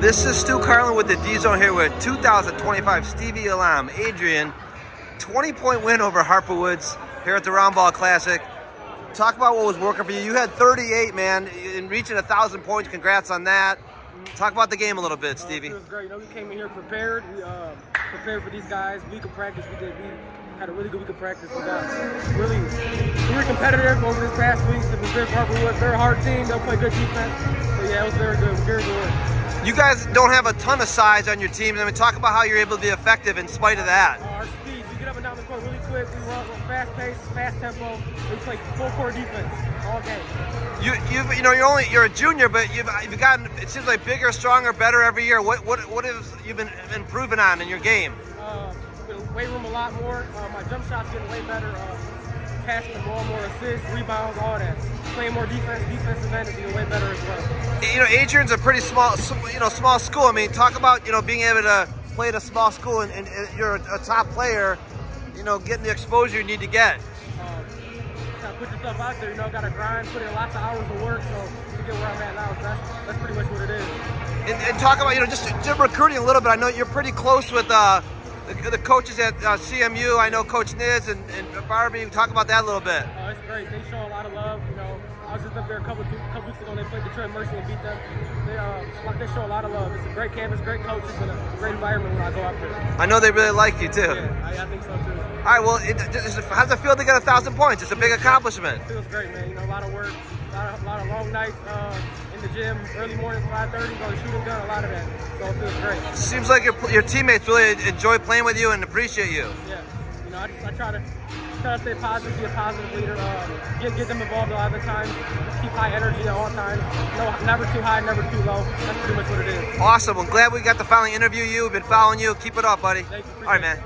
This is Stu Carlin with the D-Zone here with 2025 Stevie Elam. Adrian, 20-point win over Harper Woods here at the Roundball Classic. Talk about what was working for you. You had 38, man, in reaching a 1,000 points. Congrats on that. Talk about the game a little bit, Stevie. Uh, it was great. You know, we came in here prepared. We uh, prepared for these guys. Week of practice, we did. We had a really good week of practice. We got really, we were competitive over this past week. It was very Harper Woods, very hard team. They'll play good defense. So yeah, it was very good. Very good. You guys don't have a ton of size on your team. I mean, talk about how you're able to be effective in spite of that. Uh, our speed, we get up and down the court really quick. We run fast pace, fast tempo. We play full court defense all game. You, you've, you know, you're only you're a junior, but you've, you've gotten. It seems like bigger, stronger, better every year. What, what, what have you been improving on in your game? Uh, weight room a lot more. Uh, my jump shot's getting way better. Uh, passing the ball more, assists, rebounds, all that. Playing more defense, defensive end is way better as well. You know, Adrian's a pretty small, you know, small school. I mean, talk about you know being able to play at a small school and, and, and you're a, top player. You know, getting the exposure you need to get. Um, gotta put yourself out there. You know, gotta grind, put in lots of hours of work. So to get where I'm at now, so that's that's pretty much what it is. And, and talk about you know just, just recruiting a little bit. I know you're pretty close with. Uh, the, the coaches at uh, CMU, I know Coach Niz and, and Barbee. Talk about that a little bit. Oh, it's great. They show a lot of love. You know, I was just up there a couple couple weeks ago. And they played Detroit Mercy and beat them. They uh, they show a lot of love. It's a great campus, great coaches, and a great environment when I go out there. I know they really like you too. Yeah, I, I think so too. All right. Well, it, it, how's it feel to get a thousand points? It's a big accomplishment. It feels great, man. You know, a lot of work, a lot of, a lot of long nights. Uh, in the gym, early mornings, 5.30, on the shooting gun, a lot of that. So it feels great. Seems like your, your teammates really enjoy playing with you and appreciate you. Yeah. You know, I, just, I try to try to stay positive, be a positive leader, uh, get, get them involved a lot of the time, keep high energy at all times. No, never too high, never too low. That's pretty much what it is. Awesome. I'm glad we got to finally interview you. We've been following you. Keep it up, buddy. Thank you. All right, man.